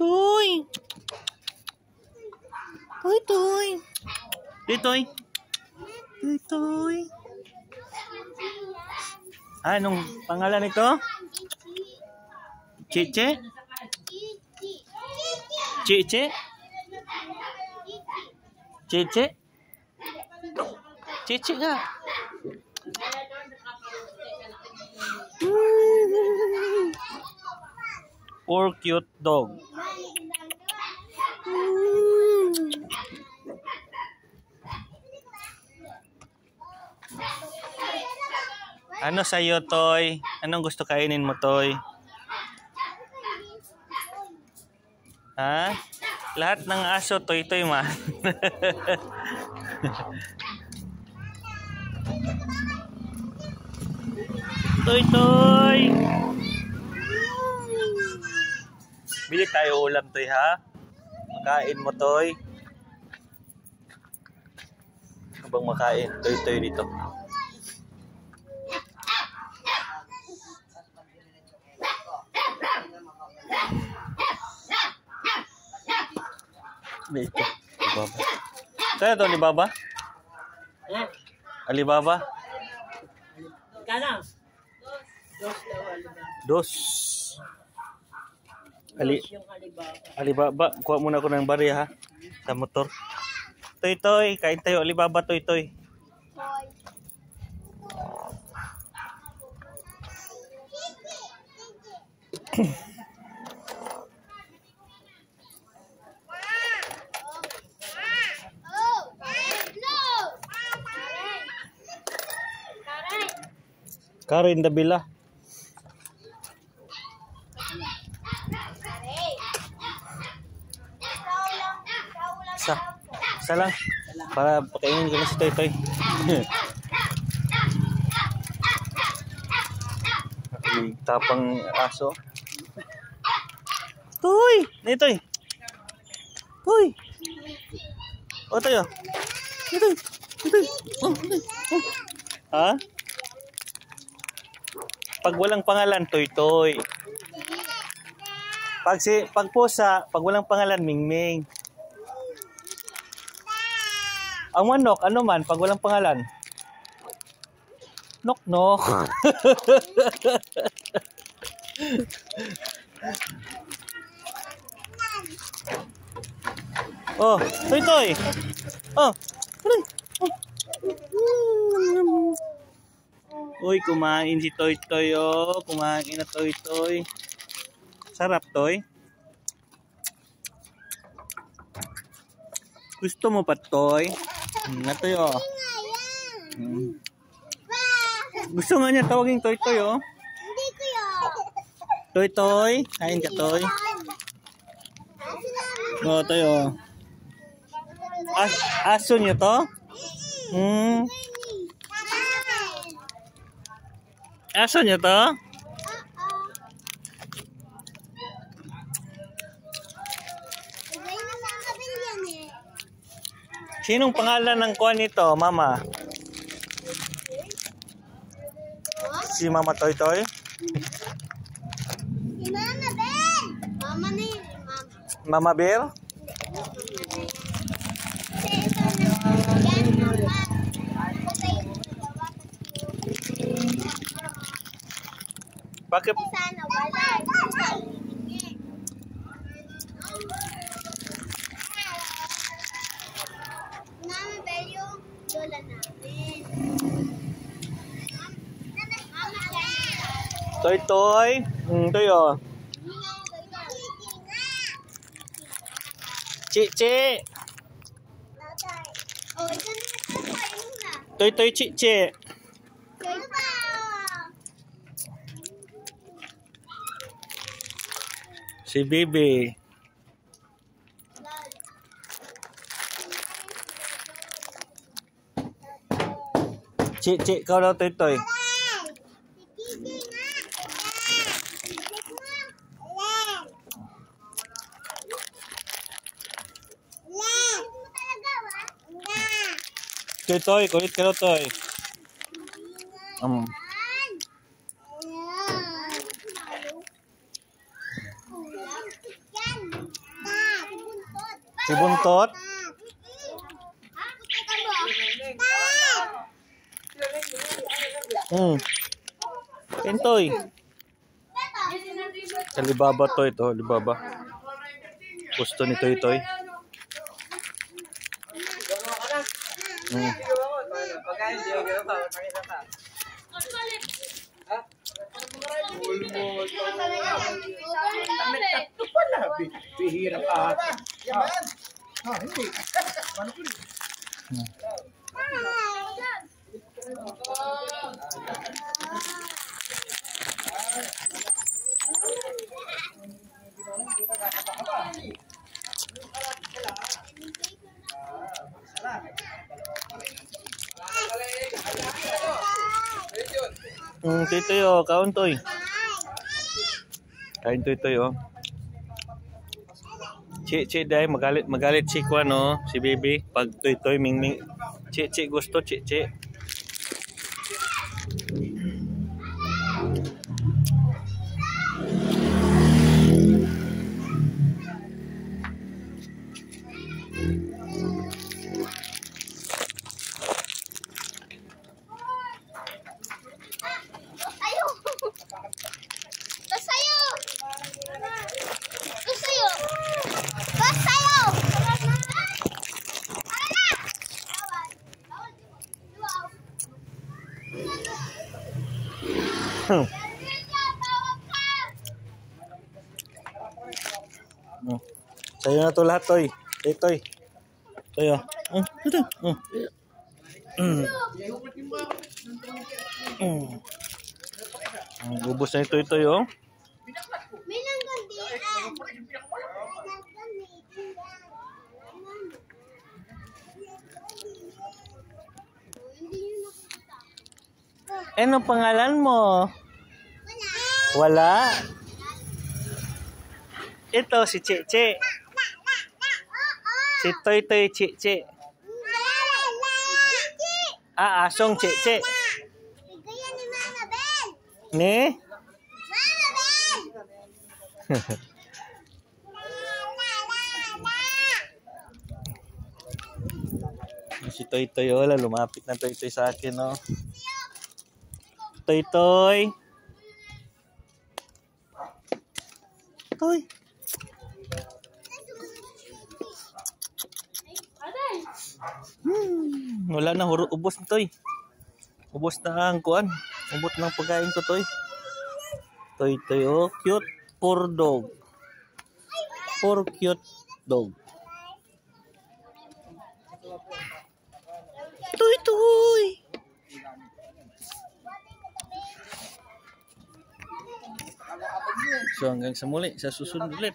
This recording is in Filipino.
Toy! Toy, toy! Toy, toy! Toy, toy! Ah, anong pangalan nito? Chiche? Chiche? Chiche? Chiche ka. Poor cute dog. Ano sa'yo, Toy? Anong gusto kainin mo, Toy? Ha? Lahat ng aso, Toy-Toy man. Toy-Toy! Bili tayo ulam, Toy, ha? Makain mo, Toy. Ano bang makain? Toy-Toy dito. Dito. Alibaba. Kaya to Alibaba? Eh, Alibaba? Kana? Dos daw alibaba. Dos. Ali alibaba. Kuha muna ako ng barya ha. Sa motor. Toy toy. Kain tayo Alibaba toy toy. Karin Dabila. Isa. Isa lang. Para pakainin ko na si Toy Toy. Tapang aso. Toy! Nay Toy! Toy! O tayo. Ito. Ito. Oh, ito. Oh. Ha? Pag walang pangalan, Toy Toy. Pag si pag pusa, pag walang pangalan, Mingming. Ang manok, ano man, pag walang pangalan? Nok nok. oh, toy toy. Oh. Oh. Uy, kumain si Toy Toy oh. Kumain na Toy Toy. Sarap, Toy. Gusto mo pa, Toy? Hmm, na Toy, oh. Hmm. Gusto nga niya tawagin Toy Toy, oh. Hindi ko yun. Toy Toy. Kain ka, Toy. Oh, Toy, oh. As aso niyo to? Hmm. Aso niyo to? Yan eh. Sinong pangalan ng kuha nito, Mama? Si Mama Toy Toy? Si Mama Ben! Mama yun. Mama. Mama Bear? Kasi ito na. Yan, Mama. Patay. Bakit? Sana wala. Mama Ben yung lola namin. Mama Ben! Toy Toy? Hmm, Toy oh. Cici. Oh, ito na ito. Ayun na. Toy Toy Cici. Papa! Si Bibi. Cici, kau daw Toy Toy. Toy Toy, kulit ka daw Toy. Um, Si Buntot. Hmm. Pintoy. Alibaba to ito, Alibaba. Gusto ni Toy Toy. Hmm. Bihira ka. Yaman. Ah, hindi. Paano ko rin? Hmm, Toy Toy oh, kaon Toy. Kain Toy Toy oh. Ci, ci dai magalit magalit si Kwan oh, si Baby pag Toy Toy ming ming. Ci, ci gusto ci, ci. Hmm. Sa'yo na to lahat, Toy. Toy, Toy. Toy, oh. Oh, ito. Oh. Mm. Mm. Ang ubos na ito, ito, oh. Ano pangalan mo? Wala. Ito, si Cheche. Si Toy Toy Cheche. Ah, asong Cheche. Bigyan ni Mama Bel. Ni? Mama Bel. Si Toy Toy, wala, lumapit na Toy Toy sa akin, oh. Toy Toy. Toy. Hmm, wala na, huro, ubos na Toy. Ubos na ang kuan. Ubos na ang pagkain ko, Toy. Toy Toy, oh, cute. Poor dog. Poor cute dog. Toy Toy. So hanggang sa muli, sa susunod ulit.